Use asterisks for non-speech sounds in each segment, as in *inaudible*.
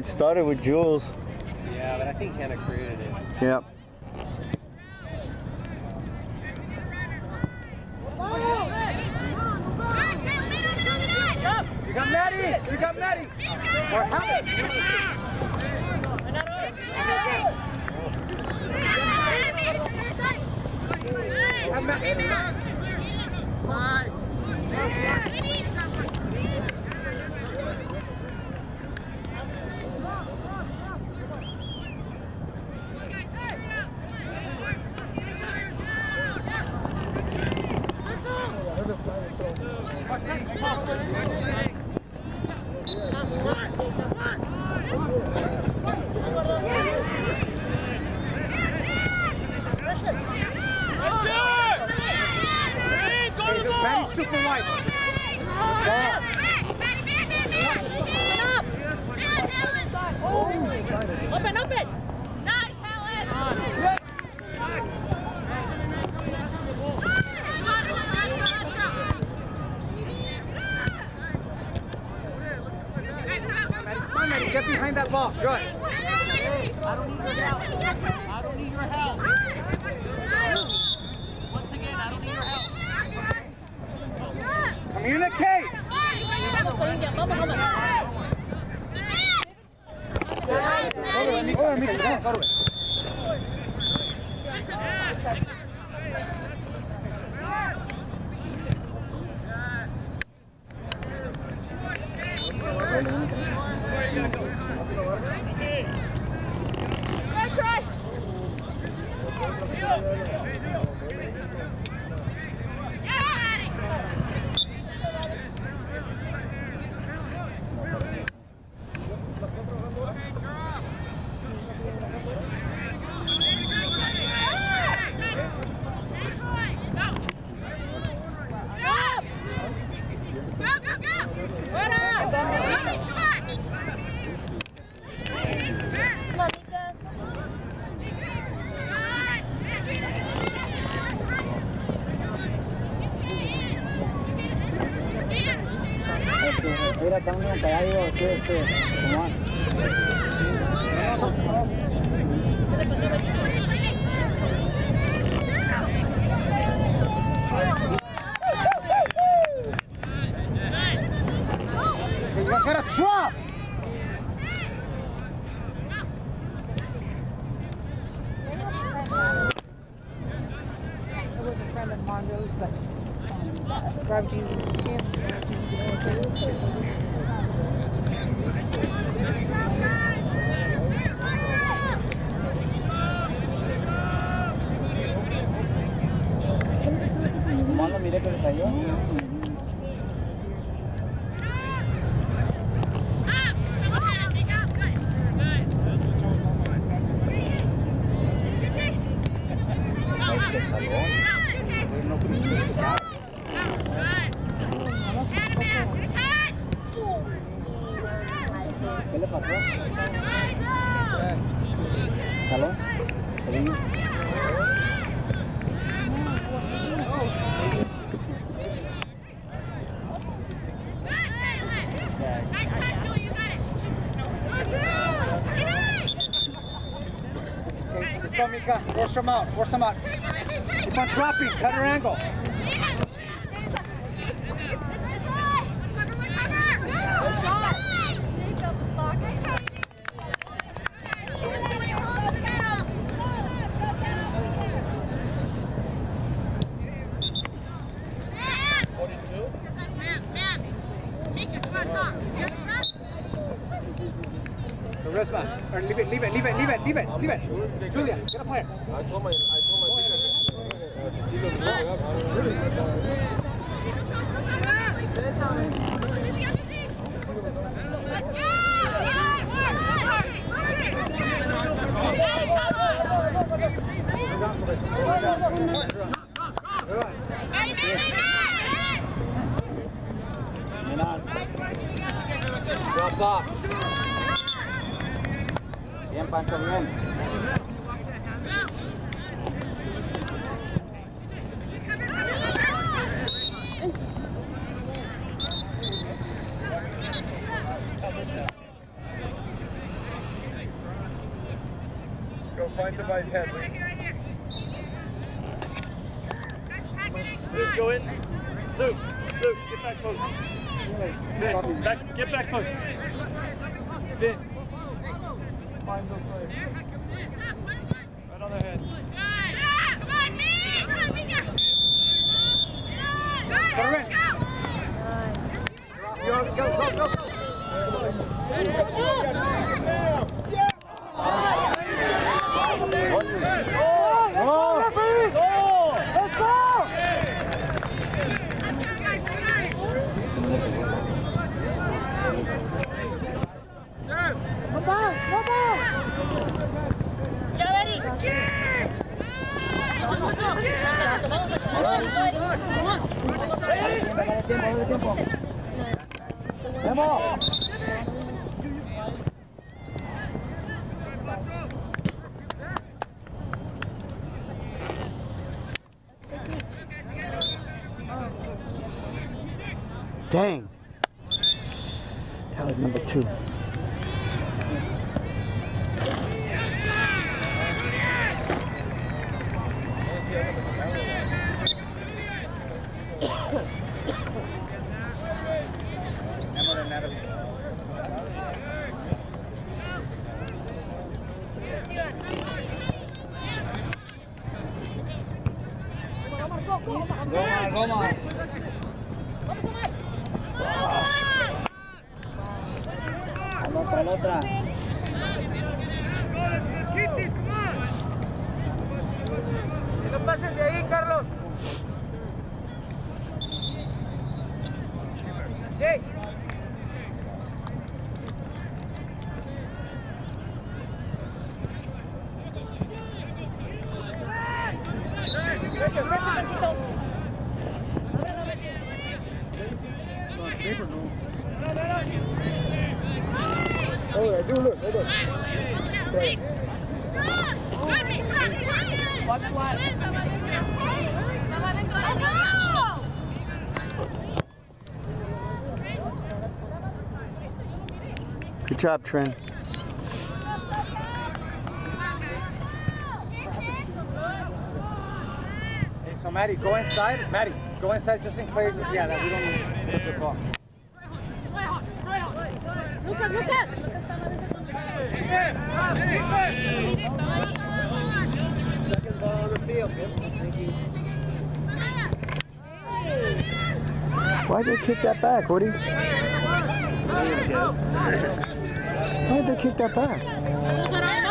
it started with Jules. Yeah, but I think Hannah created it. Yep. 哎呦，对，对。Force them out. Force them out. Keep on dropping. Cut her angle. Charisma. Or leave it, leave it, leave it, leave it, leave it, leave it. Julia, get up here. I told my, I told my uh, que sí lo dejó pegar. Drop off. Bien, Pancho, bien. Go find somebody's head. Luke, go in. Luke, Luke, get back close. Vin, back, get back close. Vin. Find those players. Good job, Trent. Hey, so Maddie, go inside. Maddie, go inside just in case. Yeah, that we don't need to the ball. Second ball on the field. Why'd they kick that back, Woody? Why'd they kick that back?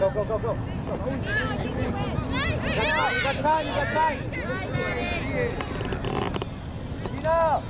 Go, go, go, go. You got time, you got time. Let's go!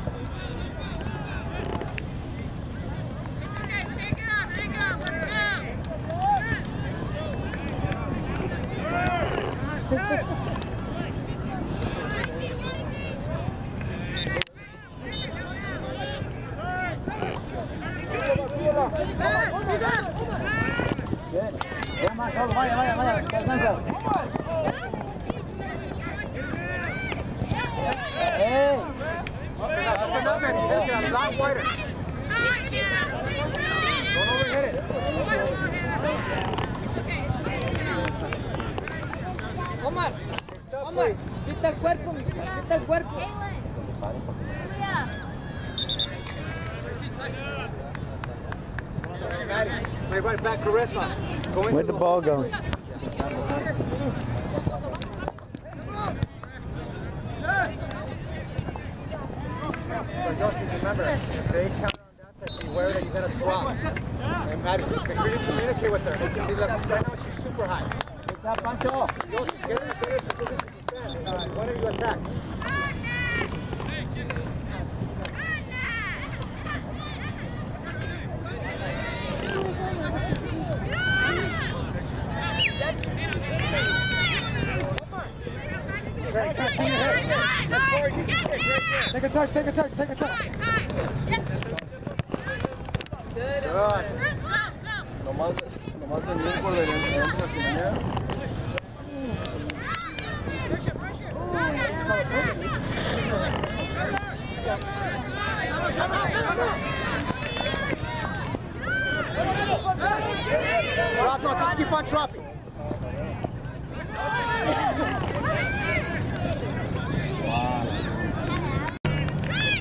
all going.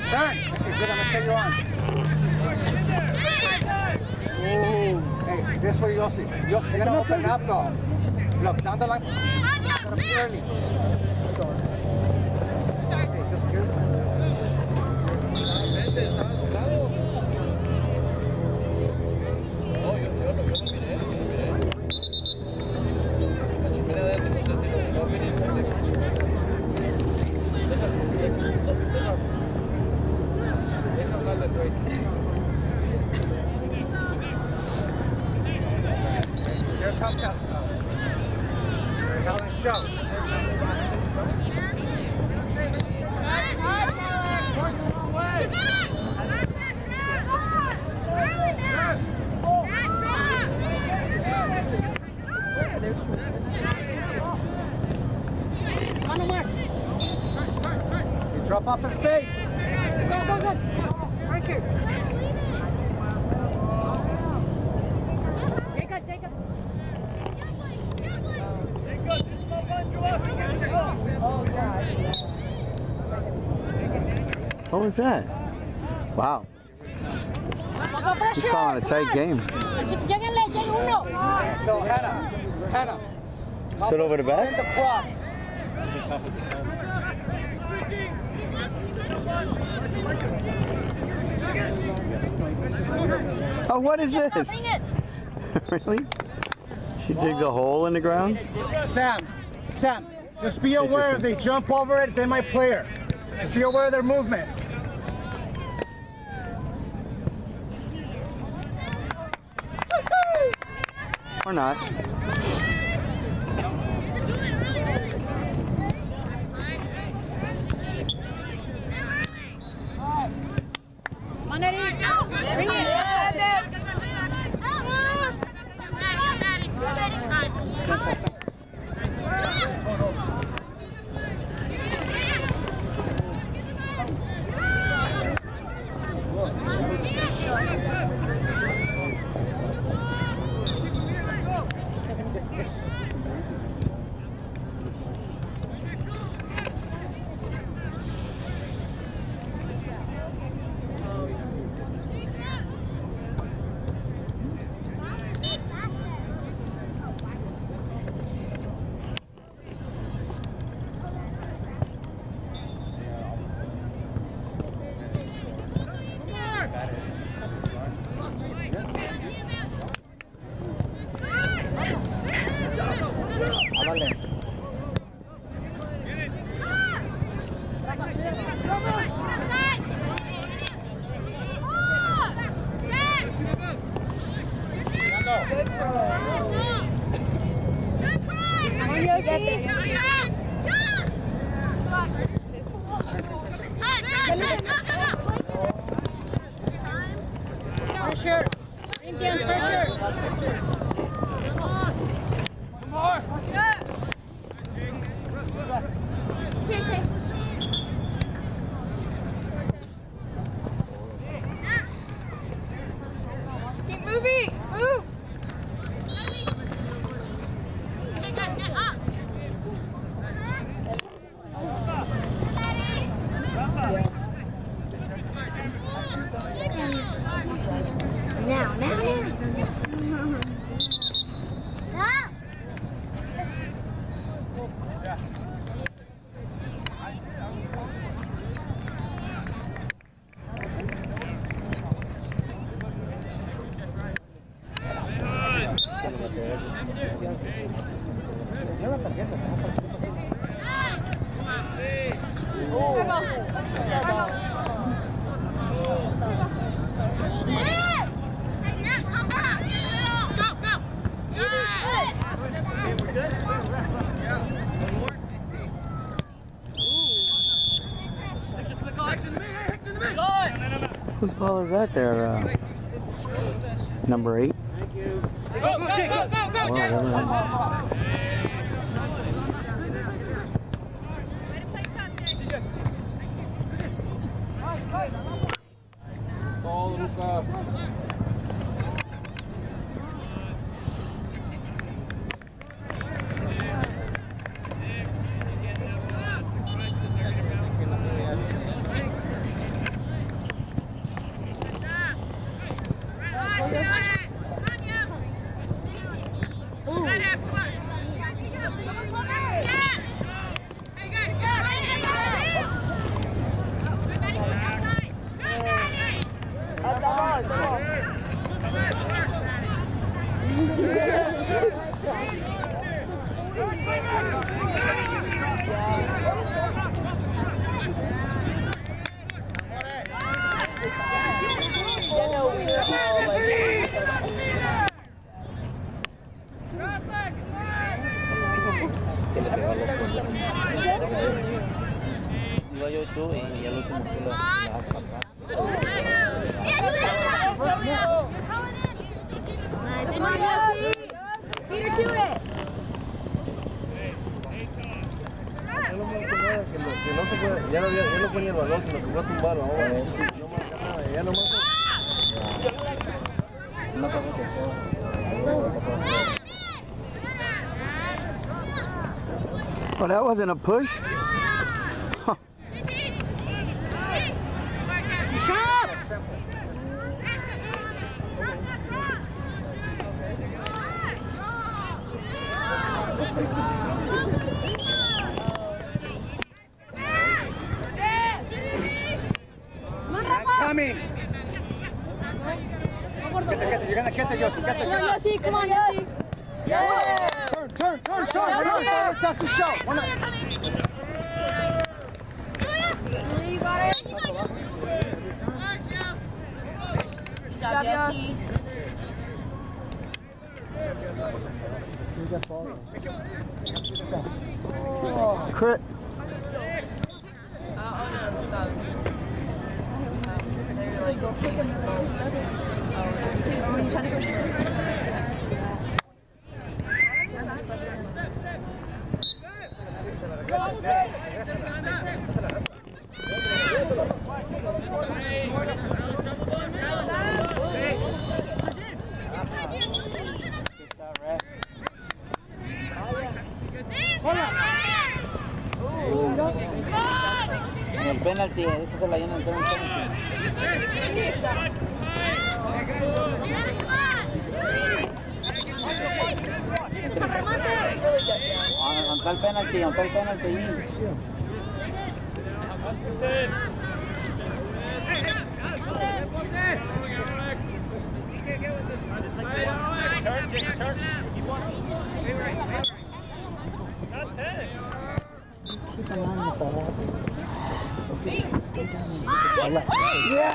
Turn. Okay, good. I'm going to take you on. Ooh. Hey, this way, Yossi. Yossi, you're going to open up now. Look, down the line. Early. Okay, just game's that? Wow. He's calling a tight game. So Hannah, Hannah. Sit over the back. Oh, what is this? *laughs* really? She digs a hole in the ground? Sam, Sam, just be aware if they jump over it, they might play her. Just be aware of their movement. Or not? Ball is that there? Uh, number eight? Wow, that was- Todo, Lucas. Iba yo tú y ya lo último que lo la para atrás. Come on, Yossi. Beat her to it. Que no, que no se puede, ya no, ya, ya no ponía el balón, sino que fue a tumbarlo ahora. No marca nada, ya no marca. No pasó que fue. Oh, that wasn't a push? Huh. mean? Get there, get there. You're gonna get there, Yossi. Get there. Come on, Yossi. Come on, Yossi. Yeah. Turn, turn, turn, turn. Come on, turn. It's up to show. One up. You got it. Good job, Yossi. Crit. Oh, no, so. Um, they're like taking the balls. Oh, I'm trying to go shoot. En el penalti, esta se la llena en el penalti. On está el penalti, on está el penalti ahí. Bien,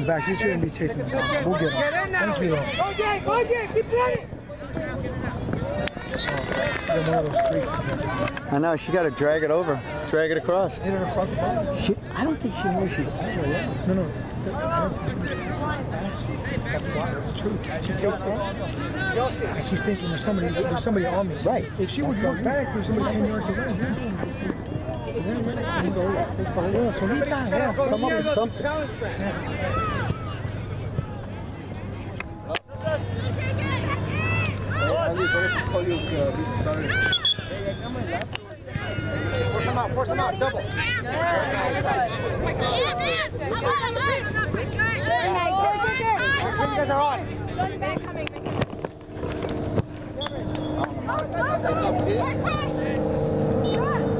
comes back. She shouldn't be chasing the ball. We'll get her. Thank you. Go, Jay. Go, Jay. Keep playing. She's in one of those streaks. I know, she got to drag it over. Drag it across. Hit her across the ball. She, I don't think she knows she's all the way. No, no. I don't think she's fast. That's. That's true. She takes off. And she's thinking there's somebody, there's somebody on me. Right. If she would look back, there's somebody 10 yards away. Yeah. Yeah, you go. Yeah, Solita, yeah. Come up with something. Force him out, force him out, double. Make sure you guys are on. Somebody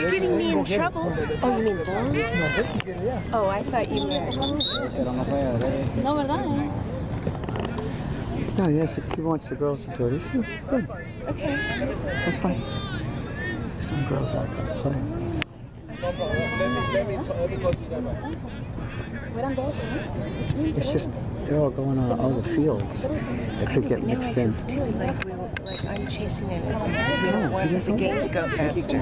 You're getting me in trouble. Oh, you mean blonde? Oh, I thought you were. No, verdad? No, yes, if he wants the girls to do it, it's good. Okay. That's fine. Some girls out there. Fine. It's just, they're all going on all the fields. They could get mixed in chasing it. We want the game to go faster.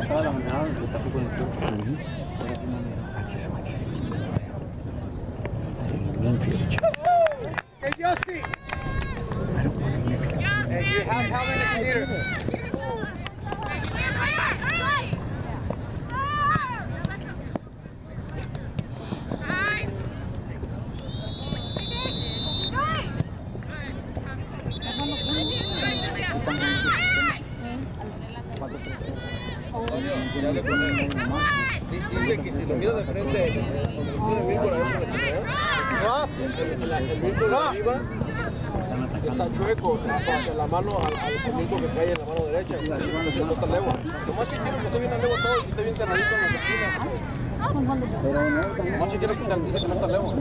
la, mano al, al que cae en la mano derecha, y la legua. Lo más chiquero que esté bien a legua todo y que esté bien cerradito en las esquinas. Lo más chiquero que esté bien a legua.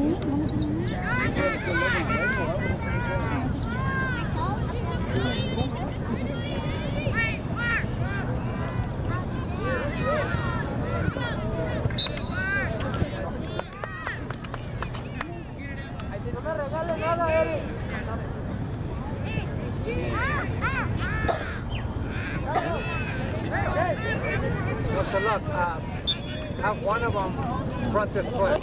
this place.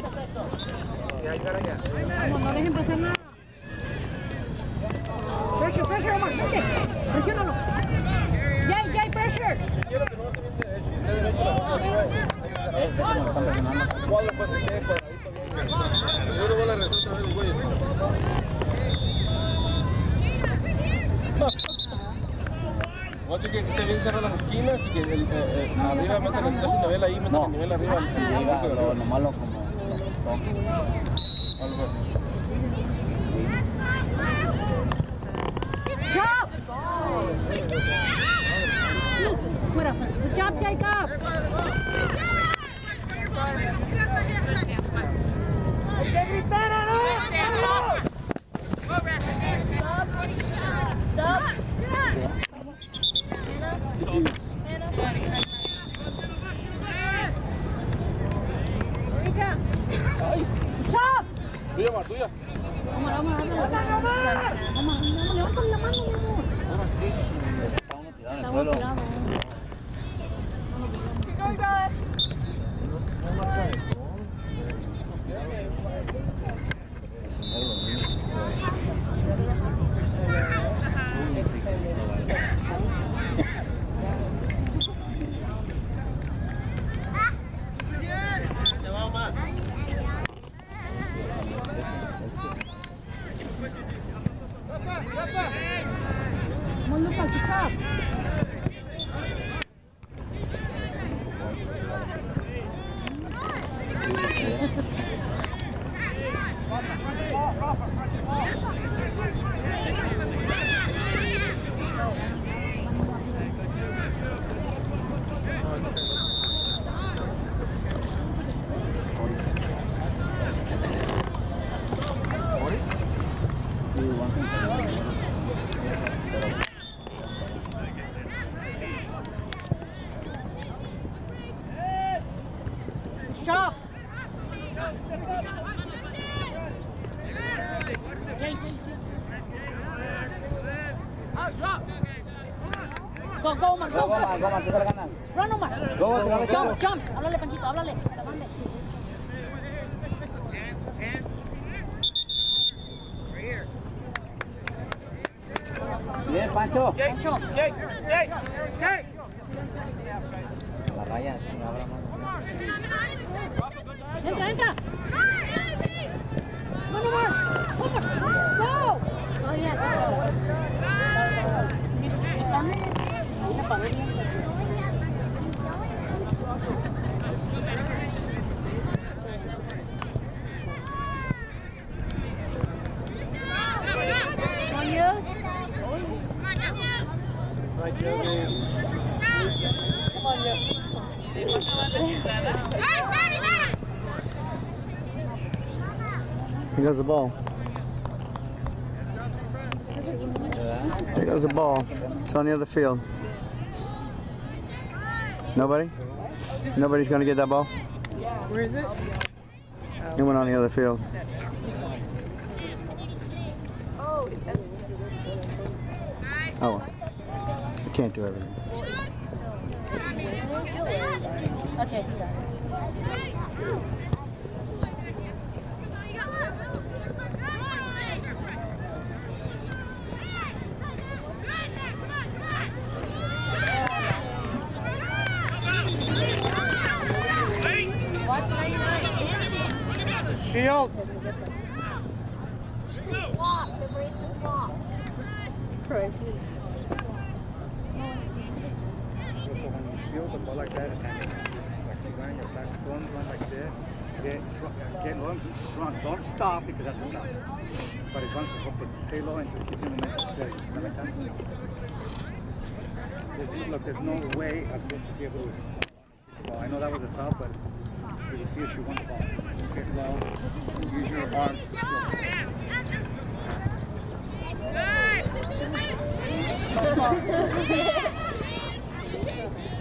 Ah, goma, goma, the ball. There goes the ball. It's on the other field. Nobody? Nobody's going to get that ball? Where is it? It went on the other field. Oh, You can't do everything. Okay. There's, look, there's no way I'm supposed to be able to. Well, I know that was a foul, but if you see if she won the ball. Just get low. Use your arm. to *laughs* shield.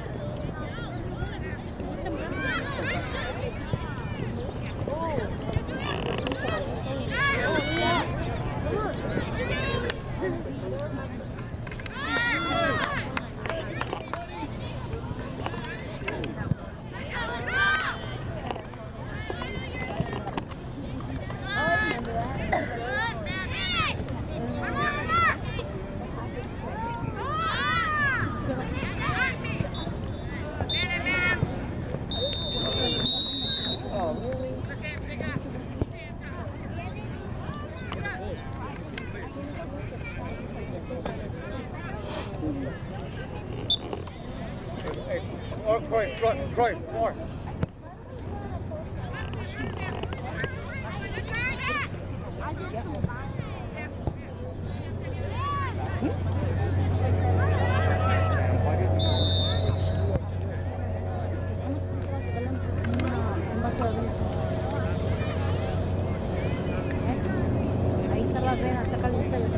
Or Croy, Croy, Croy, more.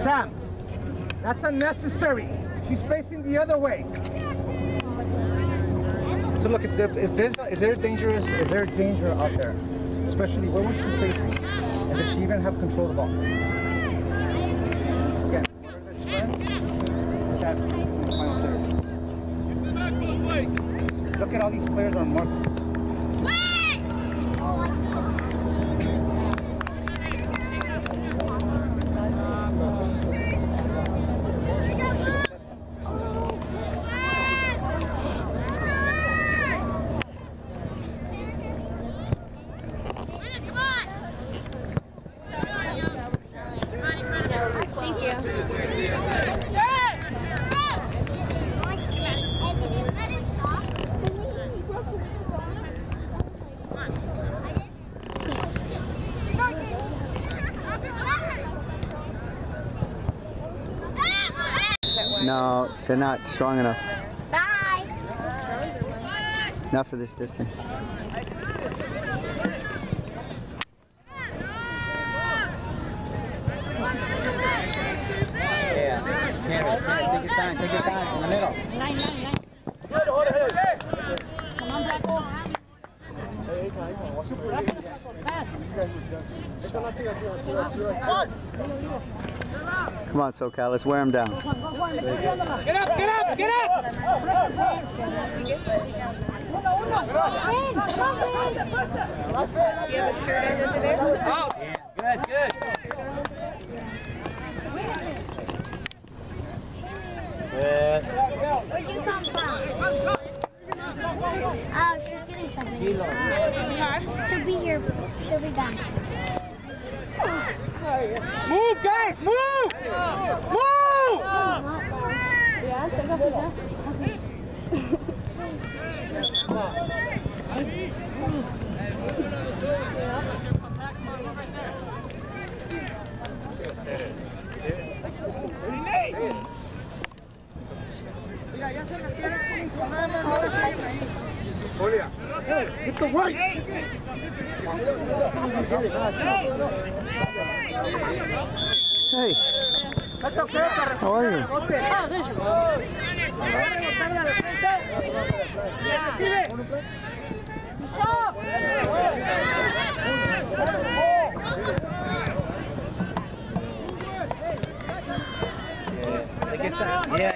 Sam, that's unnecessary. She's facing the other way. So look, if, there, if there's is there dangerous is there danger out there, especially where was she facing, and does she even have control of the ball? Again, that final third? Look at all these players on mark. No, they're not strong enough. Bye. Not for this distance. Yeah. Take your time. Take your time. In the middle. Nine, nine, nine. Come on. Come on, SoCal, let's wear them down. Get up, get up, get up! Out. Good, good. Good. Where'd you come from? Oh, she's getting something. She'll be here. She'll be back. Move, guys, move! Move! Julia, get the right. Hey, How are you? Ah, there you go. ¿De qué está? Bien. Go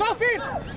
go Finn,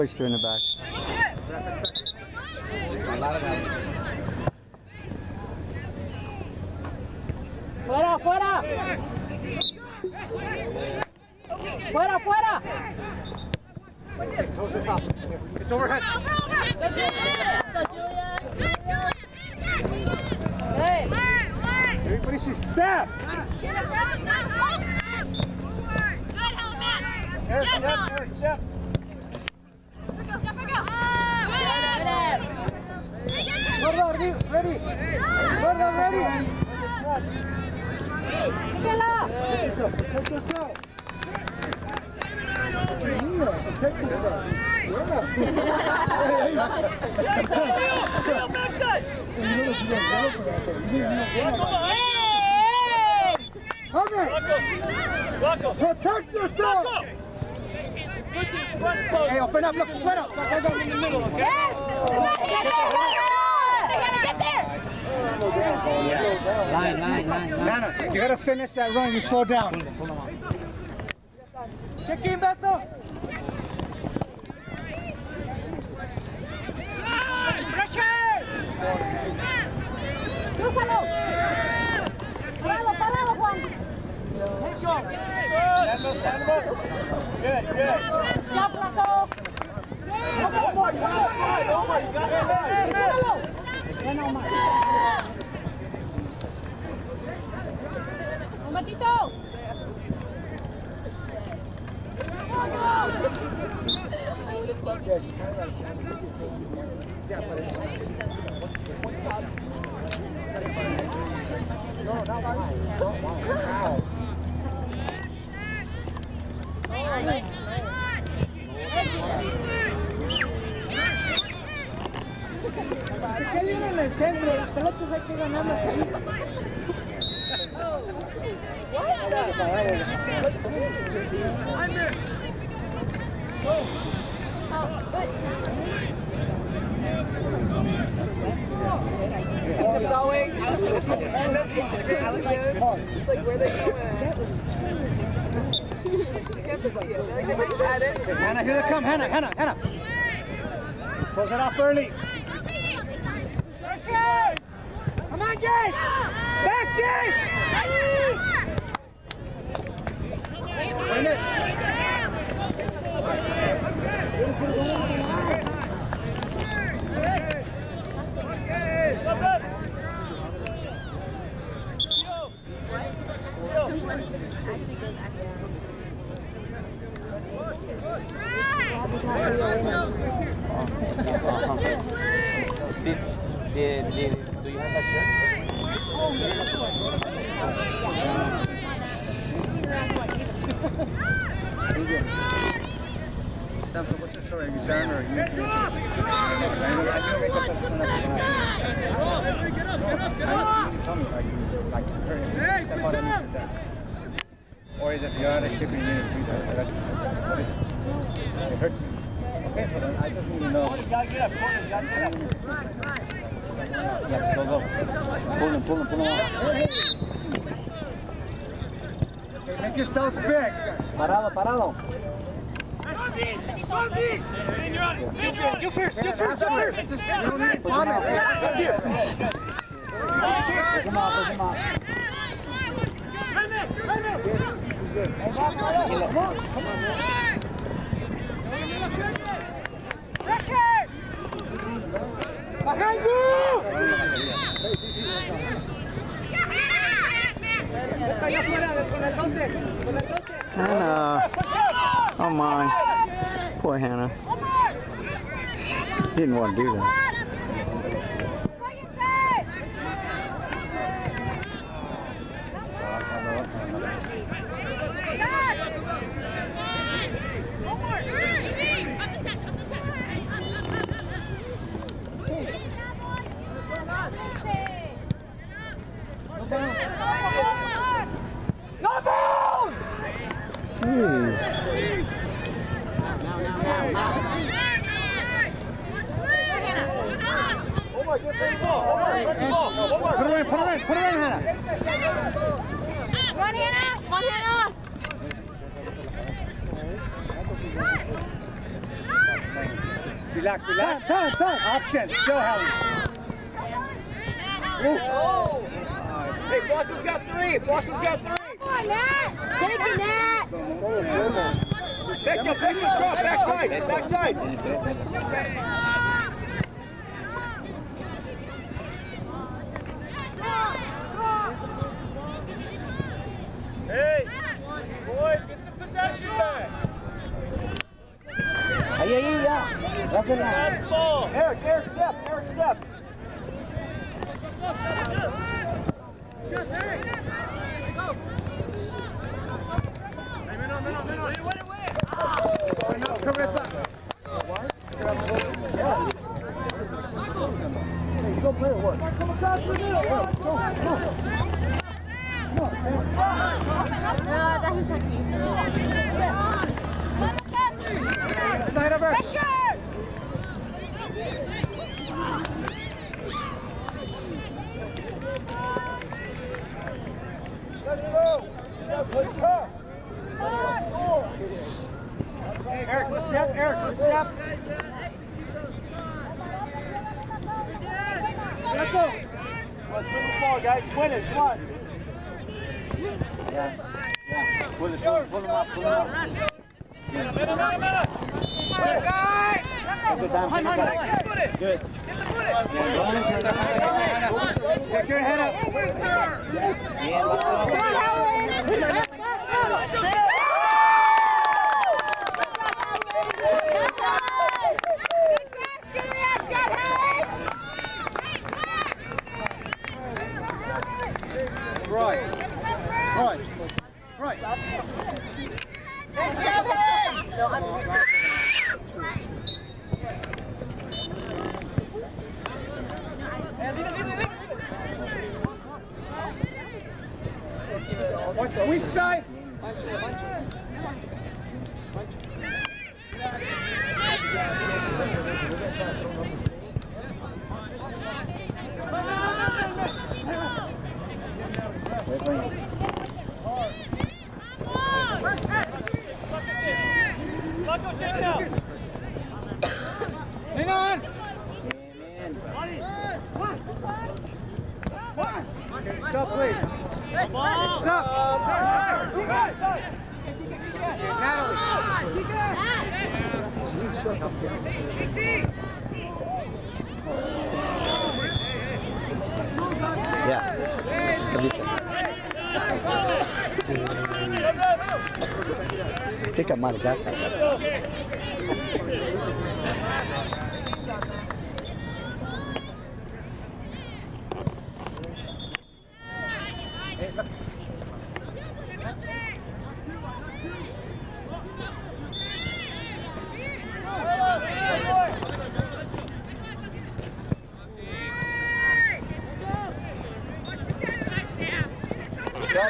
pushed her in the back. Fuera, fuera. Fuera, fuera. It's overhead. Everybody should step. Eric, step, Eric, step. Gordo, ready, ready. Gordo, ready. Síguela. Protect yourself, protect yourself. Protect yourself. Hey, open up, look, split up. Right in the middle, okay? Line, line, line, you gotta finish that run, you slow down. Beto. Crúzalo. Stand up, stand up. Good, good. Ya, Flaco. Omar, you got it right. Omar, you got it right. Síguelo. Bueno, Omar. Omarcito. ¿Qué viene going. I was It's like, where they going? You kept it Hannah, here they come. Hannah, Hannah, Hannah. Close it off early. Come on, Jay! Back, Jay! It. Actually goes after. Did, did, did, do you have a shirt? Sam, so what's your story? Are you done or are you? I know make up a I know, you tell me, are you like, hurt, step out and done? Or is it you're on a ship and you need to do that? That's, what is it? It hurts you. Okay, hold on, I just need to know. Yeah, go, go. Pull him, pull him, pull him out. Okay, make yourselves big. Parado, parado. You first, you first, you first. You need to vomit. Here. Push him out, push him out. Hannah. Oh my. Poor Hannah. Didn't want to do that. Jeez. Put her in, put her in, put her in, Hannah. Come on, Hannah! Come on, Hannah! Relax, relax. Time, time, Option. Still Hallie. Hey, Flossy's got three. Flossy's got three. Come on, Nat! Take it, Nat! Pick your, pick your drop. Backside, backside. Hey, boys, get the possession back. Ahí, ahí, ya. Dásela. Last ball. Eric, Eric, step, Eric, step. Cover this up. Hey, you go play or what? No, that was like me. Side of her. Eric, let's step, step. Let's. Let's win the ball, up. Take. Good. Your head up. Yeah, I think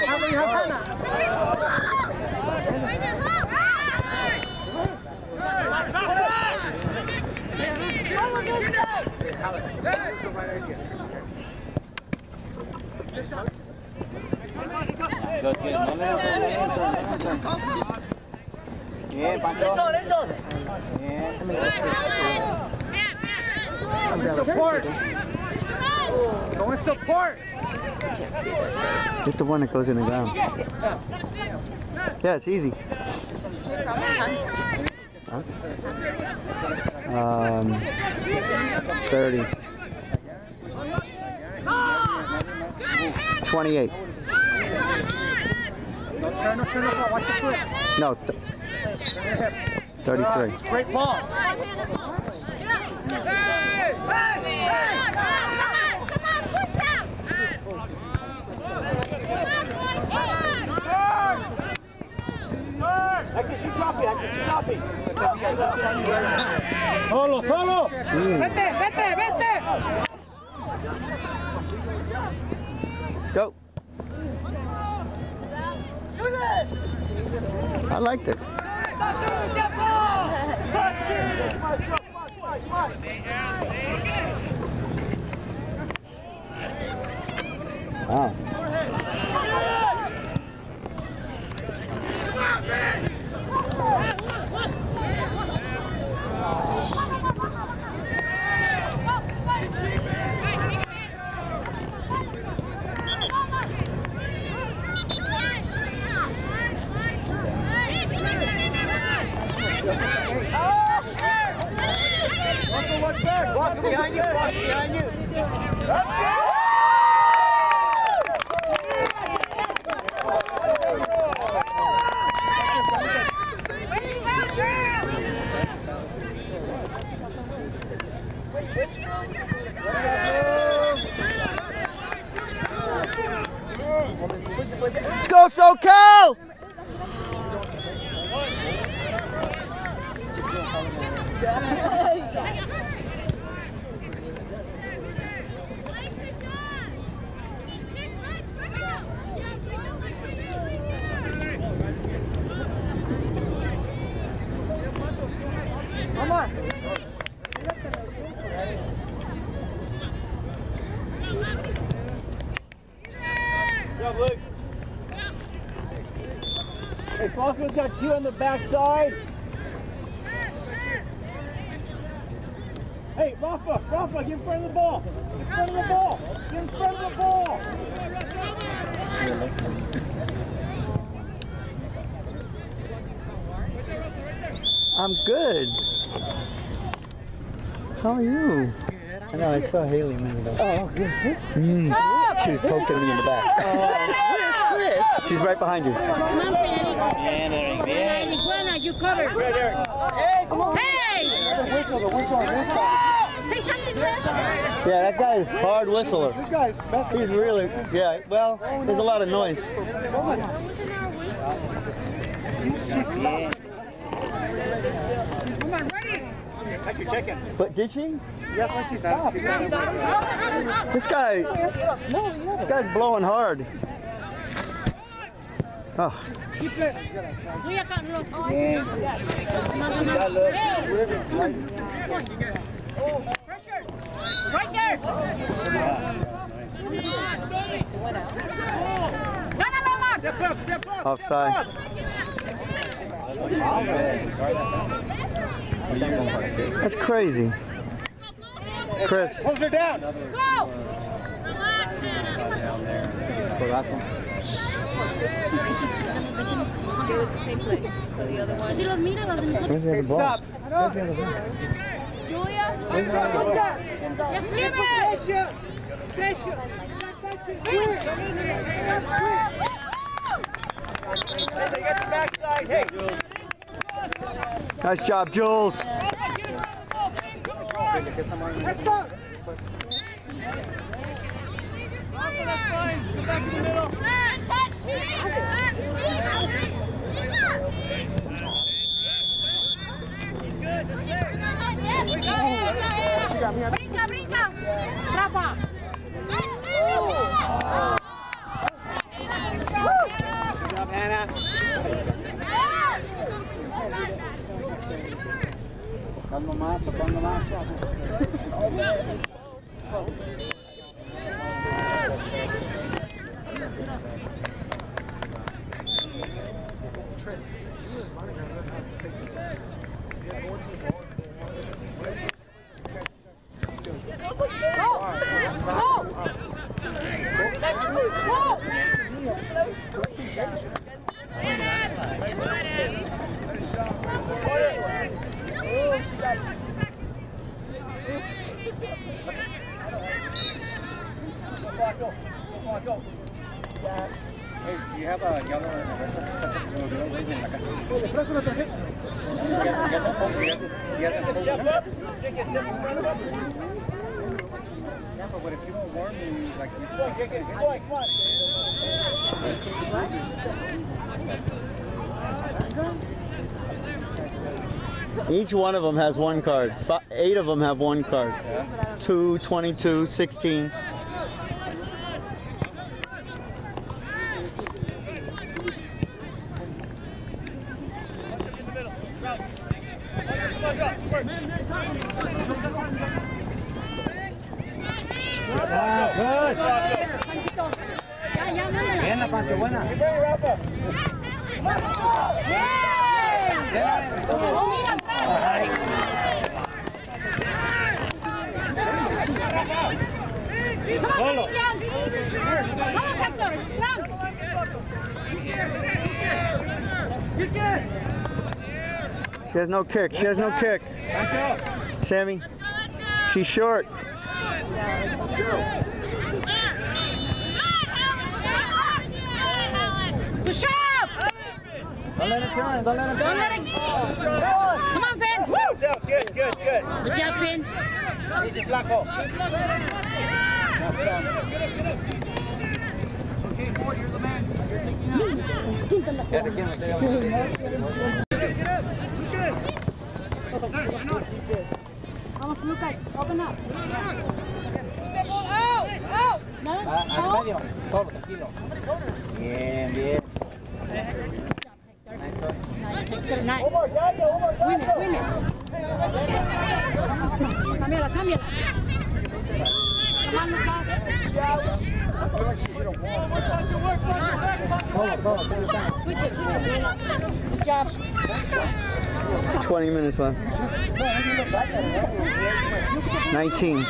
I might have got that. Los que no le Bien, Pancho. Bien. Support. Go and support. Get the one that goes in the ground. Yeah, it's easy. Um, 30. 28. No turn, no turn, no ball. Watch the foot. No, th- 33. Great. Solo, solo. Vete, vete, vete. Let's go. I liked it. Wow. Walk behind you, walk behind you. Let's go, SoCal! Yeah, Luke. Hey, Falco's got two on the backside. Hey, Rafa, Rafa, get in front of the ball. Get in front of the ball. Get in front of the ball. I'm good. How are you? I know, I saw Haley a minute ago. Oh, good. Mm. She was poking me in the back. She's right behind you. Bien, Eric, bien. Iguana, you covered. Hey, come on. Hey! The whistle, the whistle on this side. Say something, Brad. Yeah, that guy is hard whistler. This guy's messing He's really, yeah, well, there's a lot of noise. Check your chicken. But did she? Yes, when she stopped. This guy, this guy's blowing hard. Oh, Right there. offside. That's crazy. Chris, Hold her down. They look the same place. So the other one. where's the other ball? Julia. Nice job, Jules. Brinca. Trapa. Tocando más, tocando más. Hey, do you have a yellow and a red one? Se me olvidó, güey, en la casa. ¿Le presto una tarjeta? Ya, ya se pongo, ya, ya se pongo. Yeah, but what if you don't warn me, like, you can't get it. Each one of them has one card. Eight of them have one card. Two, 22, 16. Bien, la Pancho, buena. Solo. Vamos, Héctor. Frank. She has no kick. She has no kick. Sammy, she's short. Push up. Don't let it turn, don't let it Don't let it. Come on, Finn. Woo. Good, good, good. Good job, Finn. Easy, flaco. Vamos, Lucas. Open up. Oh, oh. No. Al medio, todo, tranquilo. Bien, bien. Good night. Win it, win it. Cámbiala, cámbiala. Come on, Lucas. Good job. Good job. 20 minutes left. 19.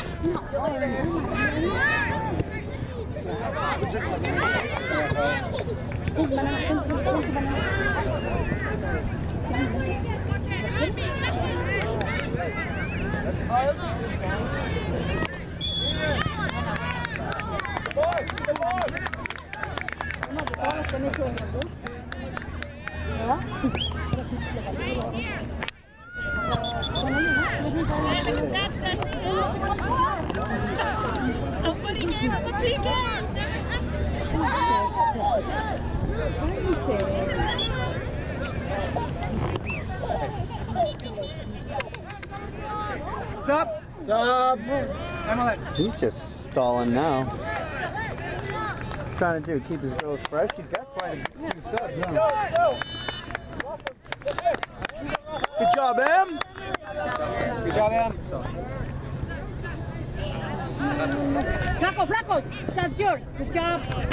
Somebody gave us a ticket. Stop. Stop. Emily. He's just stalling now. trying to do? Keep his girls fresh? He's got quite a few subs, huh? Good job, Em. Good job, Em. Flaco, Flaco, that's yours. Good job.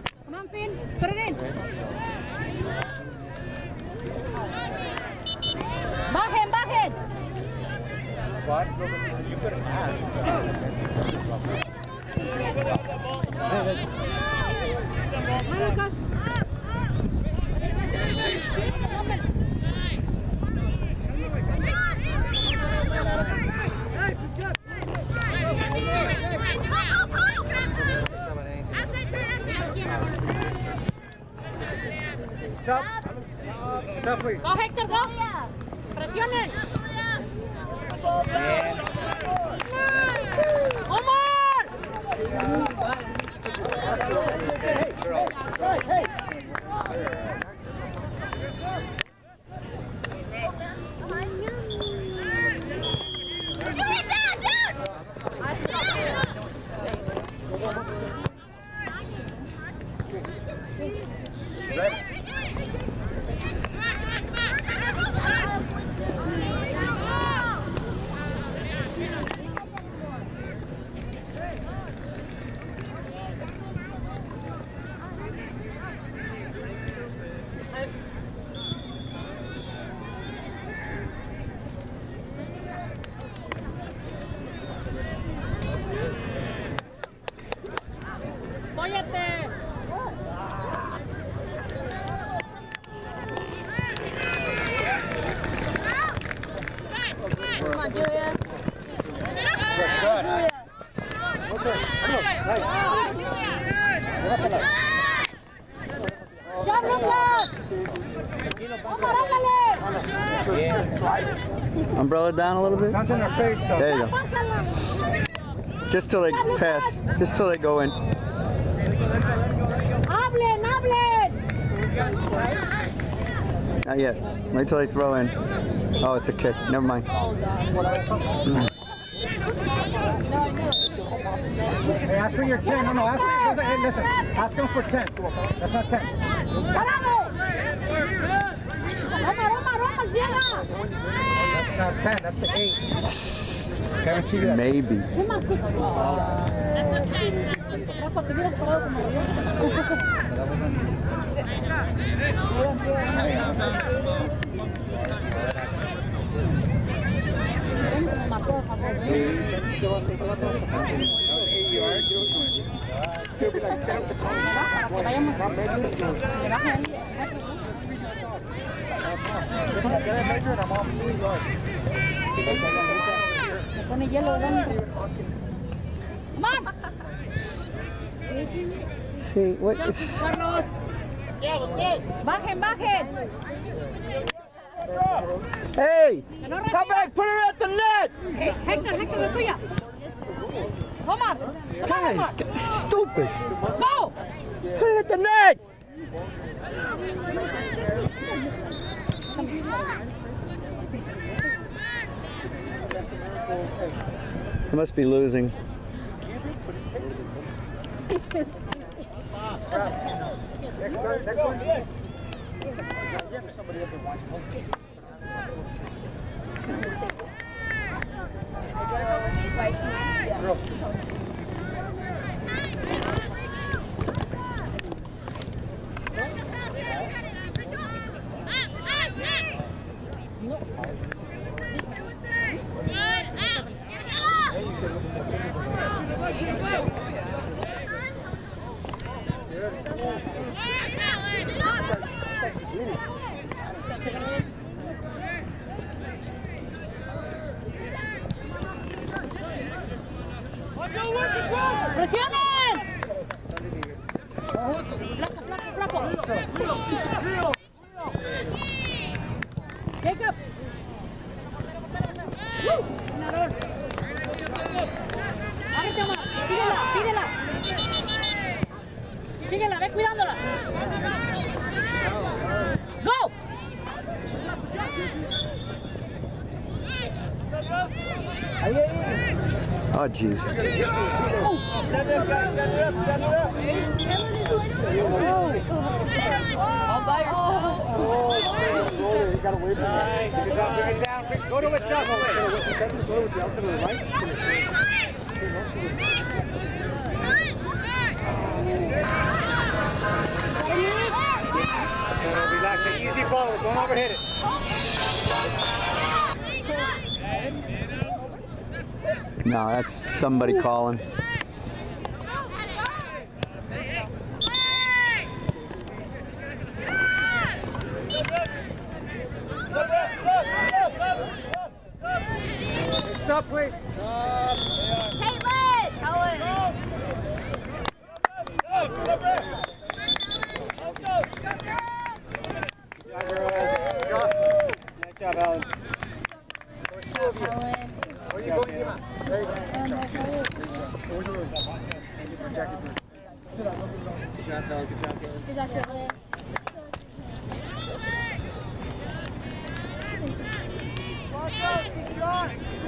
Just till they pass. Just till they go in. ¡Hablen, hablen! Not yet. Wait till they throw in. Oh, it's a kick. Never mind. Mm. Hey, ask for your 10. No, no, ask for, listen, hey, listen. Ask them for 10. That's not 10. ¡Parado! ¡Omar, Omar, Omar, llega! That's not 10. That's the 8. Guarantee you that. Maybe. ¿Qué más? Rafa, te hubieras parado como yo. Ven como mató a favor. Para que vayamos. Que baje ahí. Get a measure and I'm off two yards. Pone hielo adentro. ¡Come on! See, what is... Bajen, bajen. Hey! Come back! Put her at the net! Hey, Héctor, Héctor, la suya. Come on, Guys, stupid! Go. Put it at the net! They must be losing. Next. Next one. Yeah, somebody up there watching. Oh, somebody calling.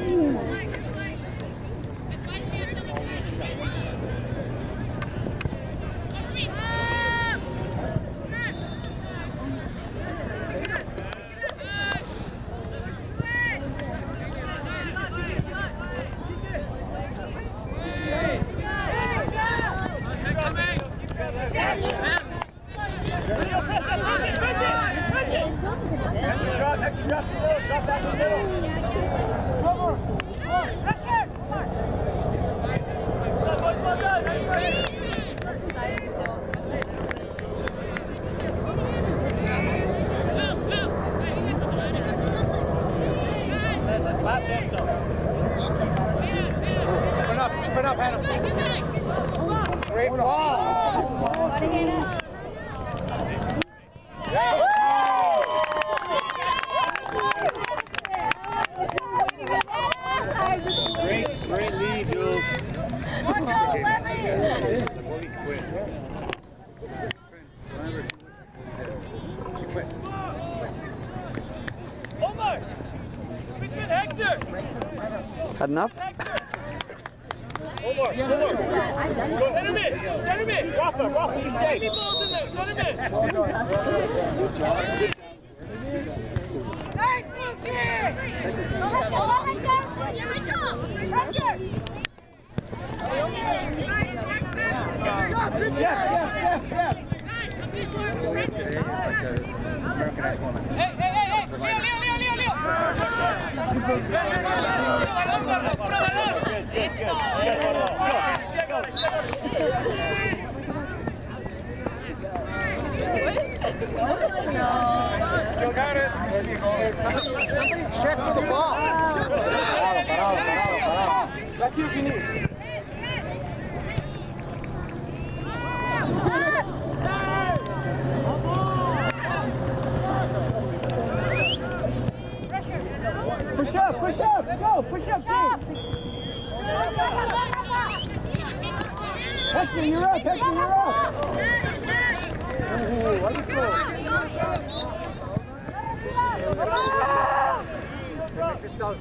Oh my God. Lock yourselves.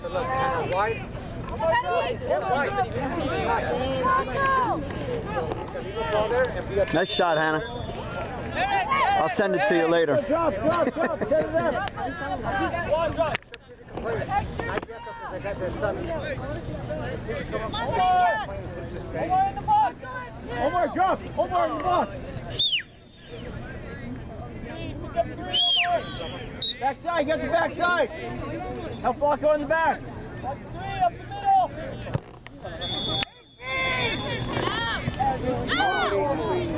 So look, wide. Nice shot, Hannah. I'll send it to you later. Omar, drop. Omar in the box. Backside, get the backside. Help Flaco in the back. Up three, up the middle. Up. Up.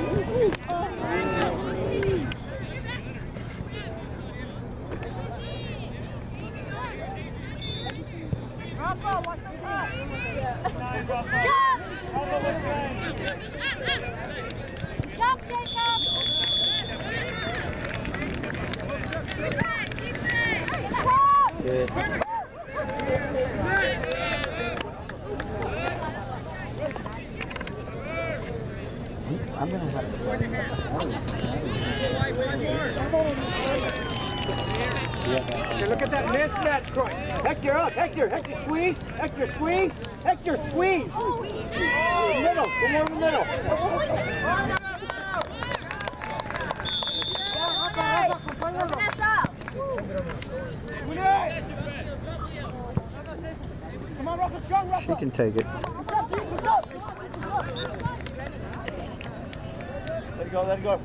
Hector, up. Hector, Hector, squeeze. Hector, squeeze. Hector, squeeze. Middle, go more in the middle. Come on, Rafa, strong, Rafa. She can take it. Let it go, let it go.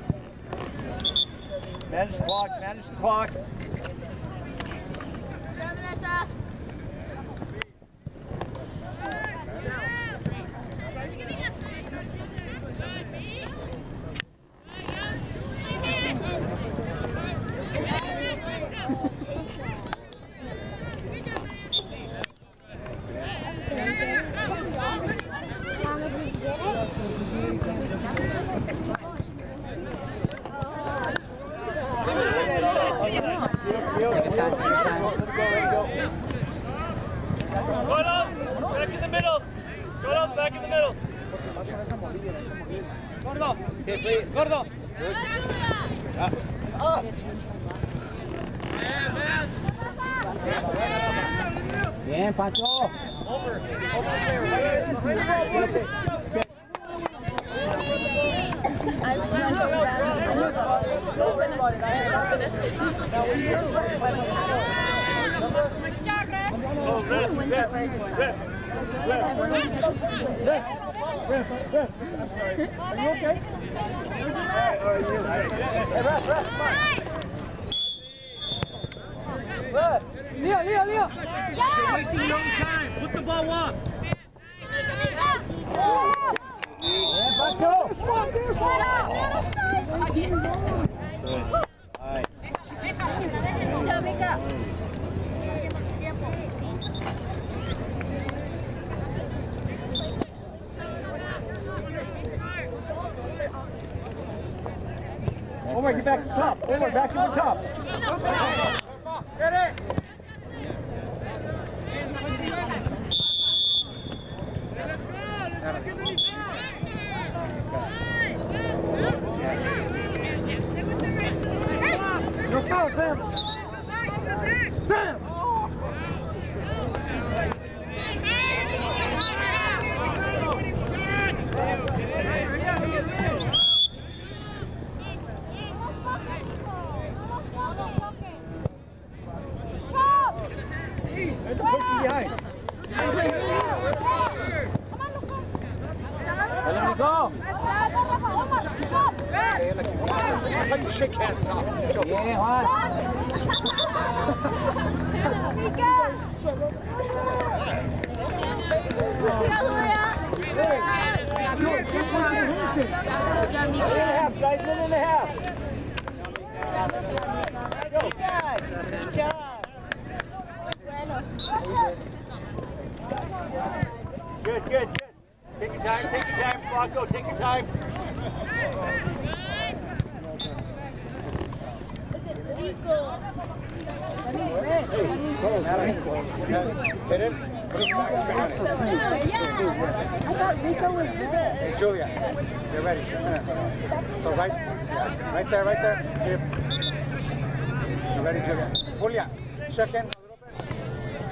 Manage the clock, manage the clock. Go down, back in the middle. Go down, back in the middle. Gordo. Okay, please. Gordo. Bien, Pancho. Oh, ref, ref, ref. Are you okay? Hey, ref, ref, come on. Ref. Leo, Leo, Leo. Wasting no time. Put the ball up. Omar, get back to the top. Omar, back to the top.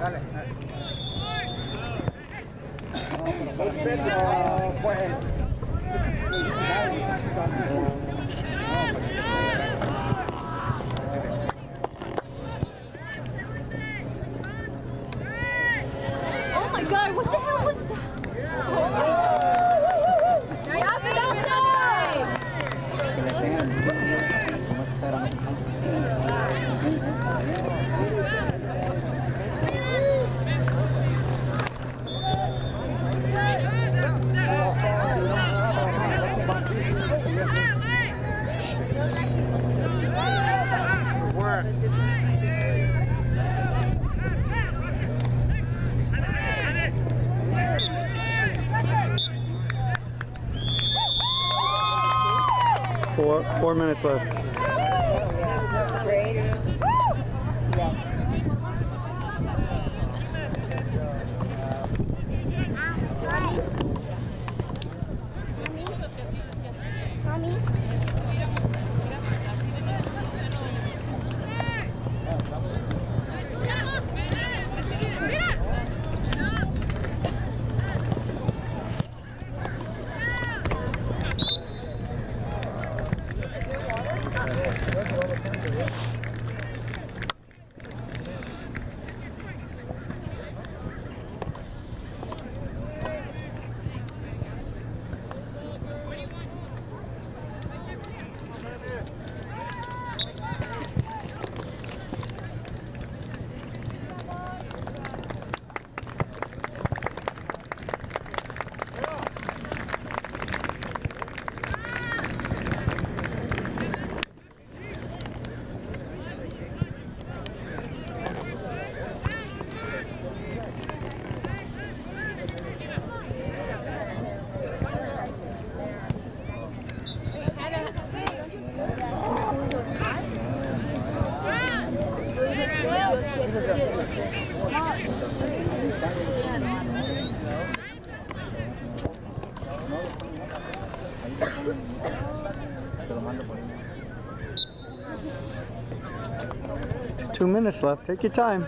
Dale, dale. Pues. Four minutes left. Take your time.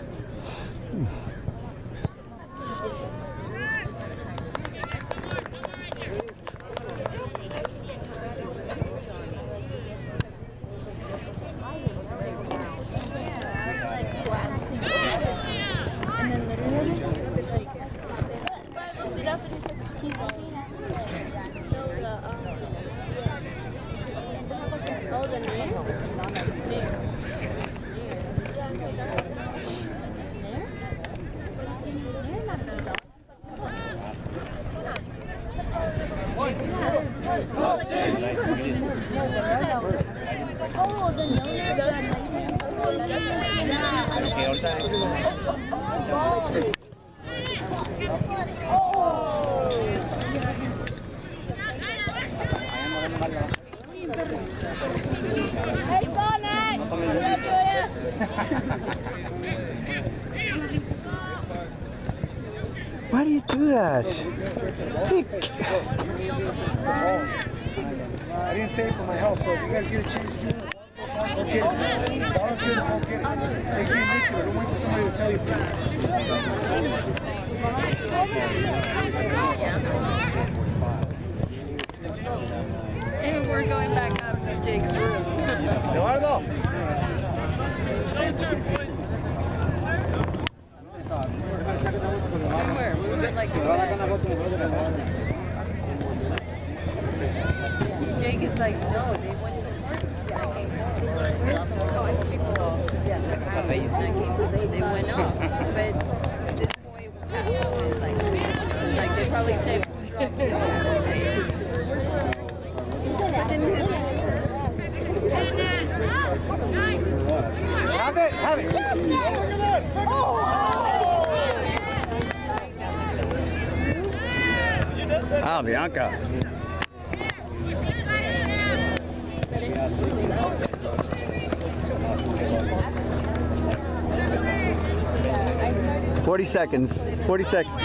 Forty seconds. Forty seconds.